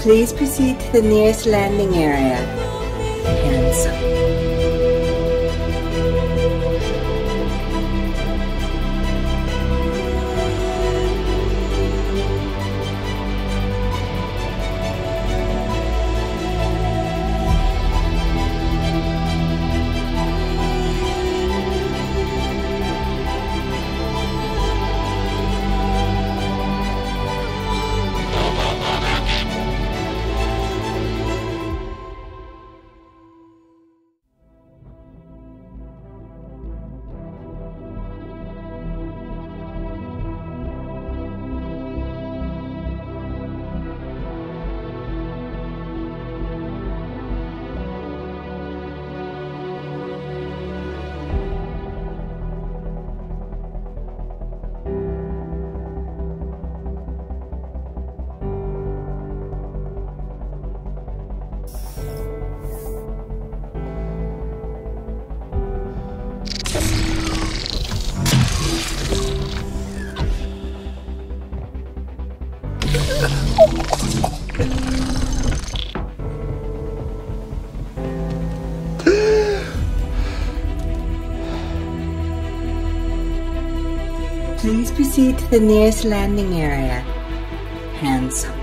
Please proceed to the nearest landing area. Please proceed to the nearest landing area. Handsome.